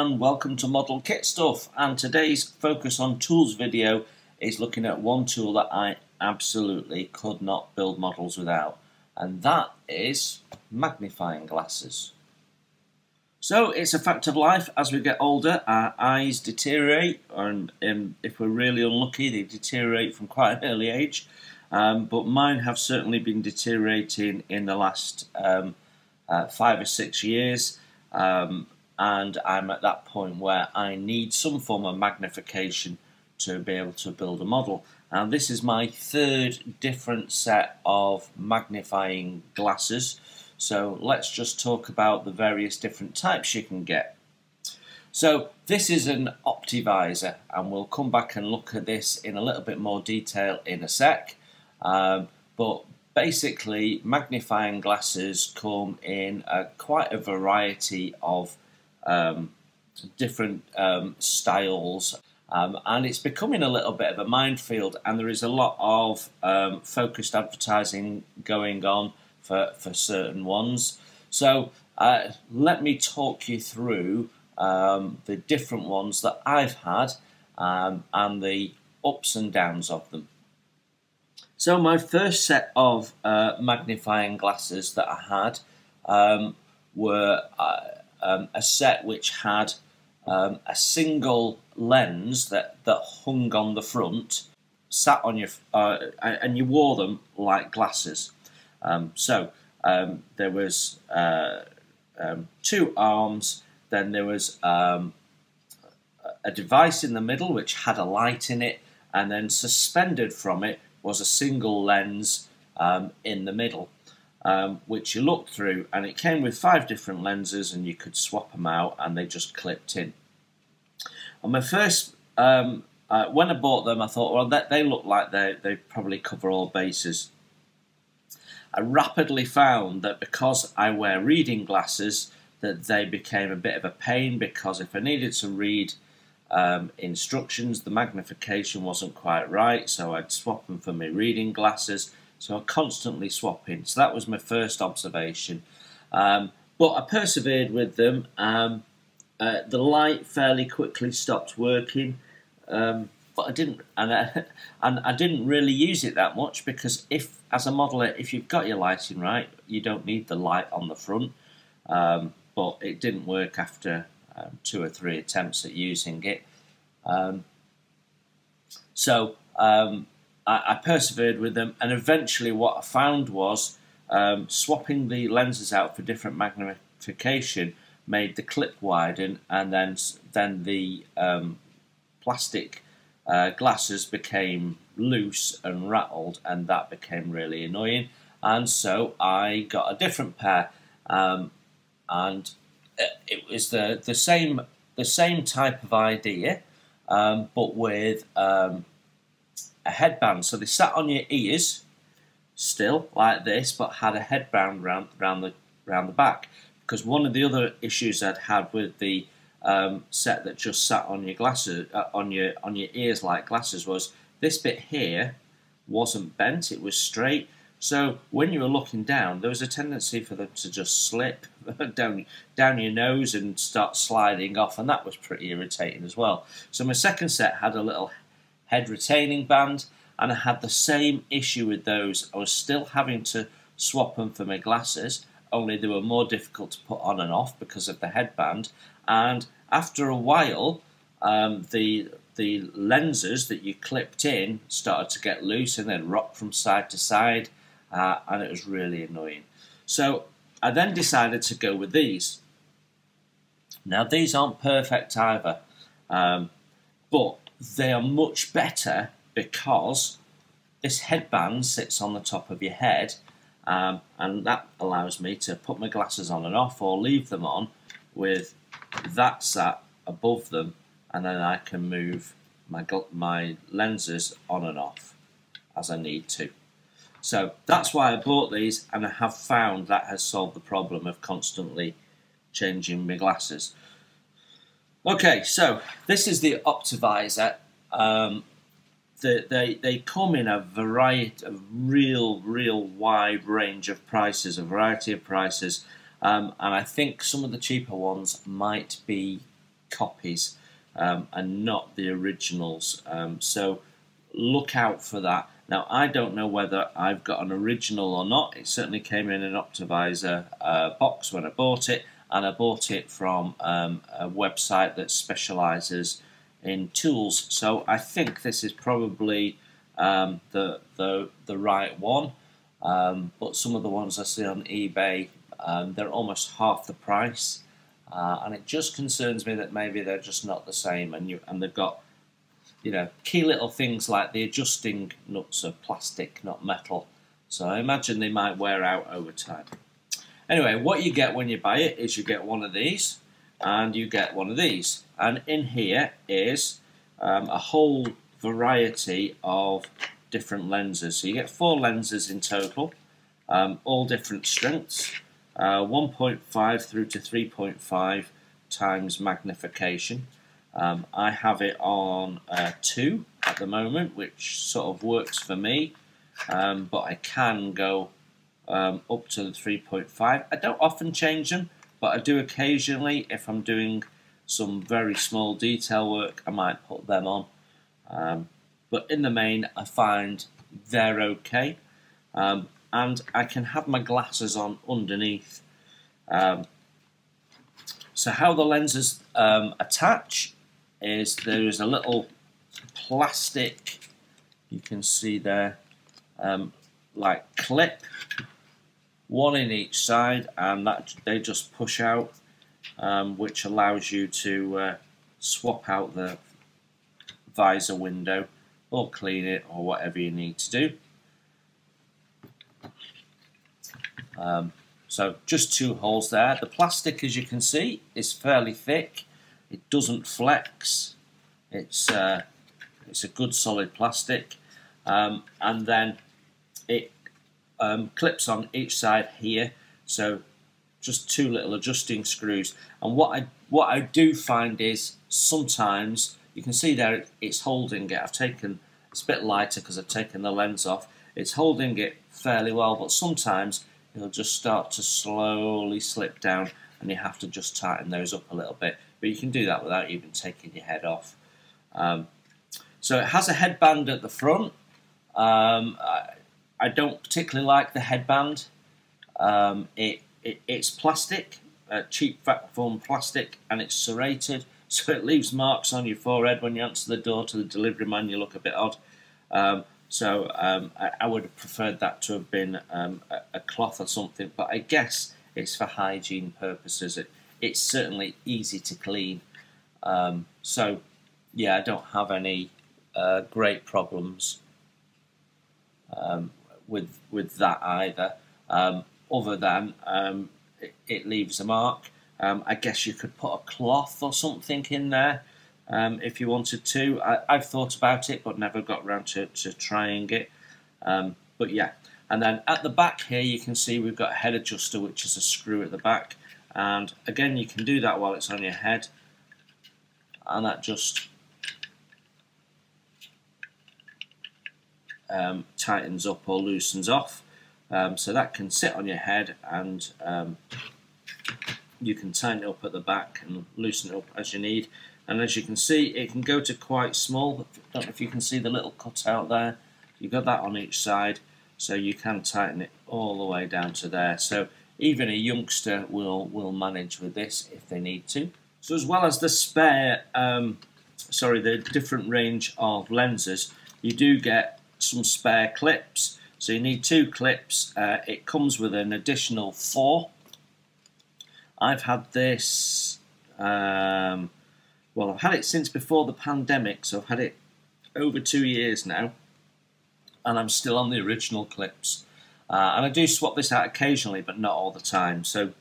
And welcome to Model Kit Stuff. And today's Focus on Tools video is looking at one tool that I absolutely could not build models without and that is magnifying glasses. So it's a fact of life as we get older our eyes deteriorate and um, if we're really unlucky they deteriorate from quite an early age. Um, but mine have certainly been deteriorating in the last um, uh, five or six years. Um, and I'm at that point where I need some form of magnification to be able to build a model. And this is my third different set of magnifying glasses. So let's just talk about the various different types you can get. So this is an Optivisor and we'll come back and look at this in a little bit more detail in a sec. Um, but basically magnifying glasses come in a, quite a variety of um, different um, styles. Um, and it's becoming a little bit of a minefield, and there is a lot of um, focused advertising going on for, for certain ones. So, uh, let me talk you through um, the different ones that I've had and the ups and downs of them. So, my first set of uh, magnifying glasses that I had um, were. Uh, um, a set which had um, a single lens that, that hung on the front, sat on your, uh, and you wore them like glasses. Um, so um, there was uh, um, two arms, then there was um, a device in the middle which had a light in it, and then suspended from it was a single lens in the middle um, which you looked through, and it came with five different lenses, and you could swap them out, and they just clipped in. On my first, um, uh, when I bought them, I thought, well, they, they look like they they probably cover all bases. I rapidly found that because I wear reading glasses, that they became a bit of a pain because if I needed to read um, instructions, the magnification wasn't quite right, so I'd swap them for my reading glasses so I'm constantly swapping. So that was my first observation. Um, but I persevered with them. Um, uh, the light fairly quickly stopped working, um, but I didn't, and I, and I didn't really use it that much because if, as a modeler, if you've got your lighting right, you don't need the light on the front. Um, but it didn't work after um, two or three attempts at using it. Um, so I, I, persevered with them, and eventually, what I found was um, swapping the lenses out for different magnification made the clip widen, and then then the um, plastic uh, glasses became loose and rattled, and that became really annoying. And so I got a different pair, um, and it was the the same the same type of idea, um, but with um, a headband. So they sat on your ears, still like this, but had a headband round round the round the back. Because one of the other issues I'd had with the um, set that just sat on your glasses uh, on your on your ears like glasses was this bit here wasn't bent; it was straight. So when you were looking down, there was a tendency for them to just slip down down your nose and start sliding off, and that was pretty irritating as well. So my second set had a little head retaining band, and I had the same issue with those. I was still having to swap them for my glasses, only they were more difficult to put on and off because of the headband. And after a while, um, the the lenses that you clipped in started to get loose and then rock from side to side, uh, and it was really annoying. So I then decided to go with these. Now these aren't perfect either, um, but they are much better because this headband sits on the top of your head um, and that allows me to put my glasses on and off or leave them on with that sat above them and then I can move my, my lenses on and off as I need to. So that's why I bought these and I have found that has solved the problem of constantly changing my glasses. Okay, so this is the Optivisor. Um, the, they they come in a variety, of real real wide range of prices, a variety of prices. Um, and I think some of the cheaper ones might be copies um, and not the originals. Um, so look out for that. Now, I don't know whether I've got an original or not. It certainly came in an Optivisor uh, box when I bought it, and I bought it from um, a website that specialises in tools. So I think this is probably um, the, the, the right one. Um, but some of the ones I see on eBay, um, they're almost half the price. Uh, and it just concerns me that maybe they're just not the same and, you, and they've got you know, key little things like the adjusting nuts are plastic, not metal. So I imagine they might wear out over time. Anyway, what you get when you buy it is you get one of these and you get one of these. And in here is um, a whole variety of different lenses. So you get four lenses in total, um, all different strengths, uh, 1.5 through to 3.5 times magnification. Um, I have it on uh, 2 at the moment, which sort of works for me, um, but I can go um, up to the 3.5. I don't often change them, but I do occasionally if I'm doing some very small detail work, I might put them on. Um, but in the main, I find they're okay. Um, and I can have my glasses on underneath. Um, so how the lenses um, attach is there is a little plastic, you can see there, um, like clip, one in each side, and that they just push out, um, which allows you to uh, swap out the visor window or clean it or whatever you need to do. Um, so just two holes there. The plastic, as you can see, is fairly thick. It doesn't flex. It's uh, it's a good solid plastic, um, and then it um, clips on each side here. So just two little adjusting screws. And what I what I do find is sometimes you can see there it's holding it. I've taken it's a bit lighter because I've taken the lens off. It's holding it fairly well, but sometimes it'll just start to slowly slip down, and you have to just tighten those up a little bit but you can do that without even taking your head off. Um, so it has a headband at the front. Um, I, don't particularly like the headband. Um, it, it, it's plastic, uh, cheap form plastic, and it's serrated, so it leaves marks on your forehead when you answer the door to the delivery man. You look a bit odd. Um, so um, I, I, would have preferred that to have been um, a, a, cloth or something, but I guess it's for hygiene purposes. It, it's certainly easy to clean. Um, so, yeah, I don't have any uh, great problems um, with with that either. Um, other than um, it, it, leaves a mark. Um, I guess you could put a cloth or something in there um, if you wanted to. I, have thought about it, but never got around to, to trying it. but yeah, and then at the back here, you can see we've got a head adjuster, which is a screw at the back and again you can do that while it's on your head and that just um, tightens up or loosens off. Um, so that can sit on your head and um, you can tighten it up at the back and loosen it up as you need. And as you can see it can go to quite small. I don't know if you can see the little cutout there. You've got that on each side so you can tighten it all the way down to there. So even a youngster will will manage with this if they need to. So as well as the spare, um, sorry, the different range of lenses, you do get some spare clips. So you need two clips. Uh, it comes with an additional four. I've had this, um, well, I've had it since before the pandemic, so I've had it over two years now, and I'm still on the original clips. Uh, and I do swap this out occasionally, but not all the time. So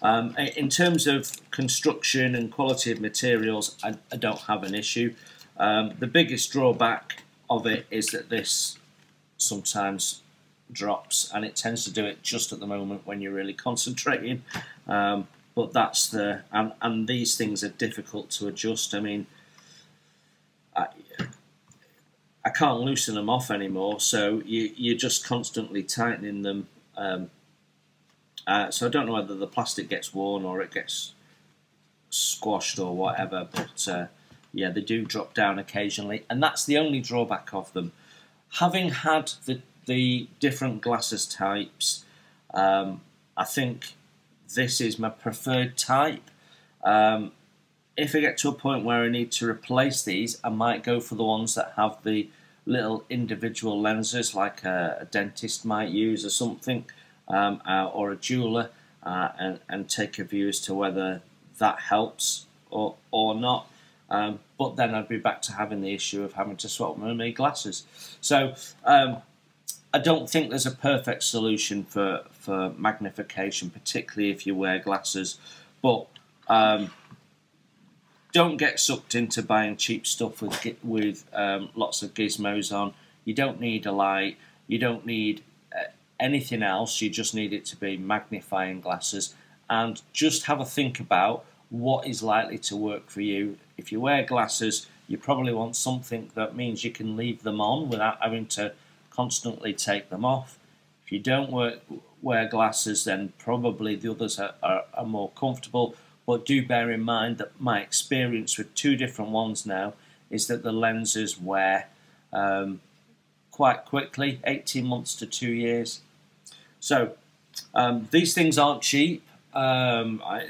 um, in terms of construction and quality of materials, I, I don't have an issue. Um, the biggest drawback of it is that this sometimes drops and it tends to do it just at the moment when you're really concentrating. Um, but that's the and, and these things are difficult to adjust. I mean I, I can't loosen them off anymore, so you, you're just constantly tightening them. Um, Uh, so I don't know whether the plastic gets worn or it gets squashed or whatever, but uh, yeah, they do drop down occasionally, and that's the only drawback of them. Having had the the different glasses types, um, I think this is my preferred type. Um, if I get to a point where I need to replace these, I might go for the ones that have the little individual lenses, like a, a dentist might use or something, um, uh, or a jeweler, uh, and, and take a view as to whether that helps or, or not. Um, but then I'd be back to having the issue of having to swap my glasses. So um, I don't think there's a perfect solution for, for magnification, particularly if you wear glasses. But um, don't get sucked into buying cheap stuff with with um, lots of gizmos on. You don't need a light. You don't need uh, anything else. You just need it to be magnifying glasses, and just have a think about what is likely to work for you. If you wear glasses, you probably want something that means you can leave them on without having to constantly take them off. If you don't wear, wear glasses, then probably the others are, are, are more comfortable but do bear in mind that my experience with two different ones now is that the lenses wear um, quite quickly, 18 months to two years. So um, these things aren't cheap. Um, I,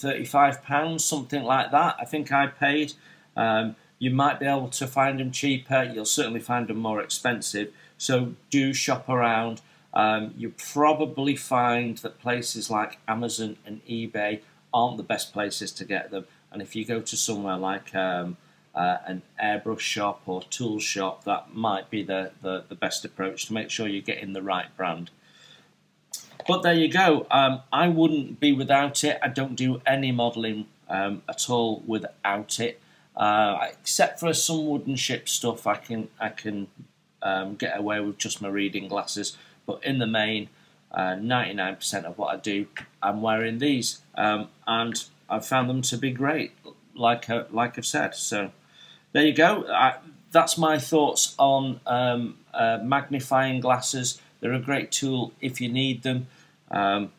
35 pounds, something like that. I think I paid. Um, you might be able to find them cheaper. You'll certainly find them more expensive. So do shop around. Um, you probably find that places like Amazon and eBay aren't the best places to get them. And if you go to somewhere like um, uh, an airbrush shop or tool shop, that might be the, the, the, best approach to make sure you're getting the right brand. But there you go. Um, I wouldn't be without it. I don't do any modelling um, at all without it. Uh, except for some wooden ship stuff, I can I can um, get away with just my reading glasses. But in the main, 99% uh, of what I do, I'm wearing these, um, and I've found them to be great, like uh, like I've said. So there you go. I, that's my thoughts on um, uh, magnifying glasses. They're a great tool if you need them, um,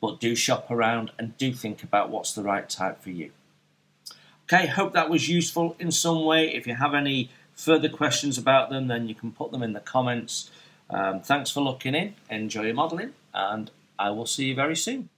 but do shop around and do think about what's the right type for you. Okay, hope that was useful in some way. If you have any further questions about them, then you can put them in the comments. Um, thanks for looking in, enjoy your modelling, and I will see you very soon.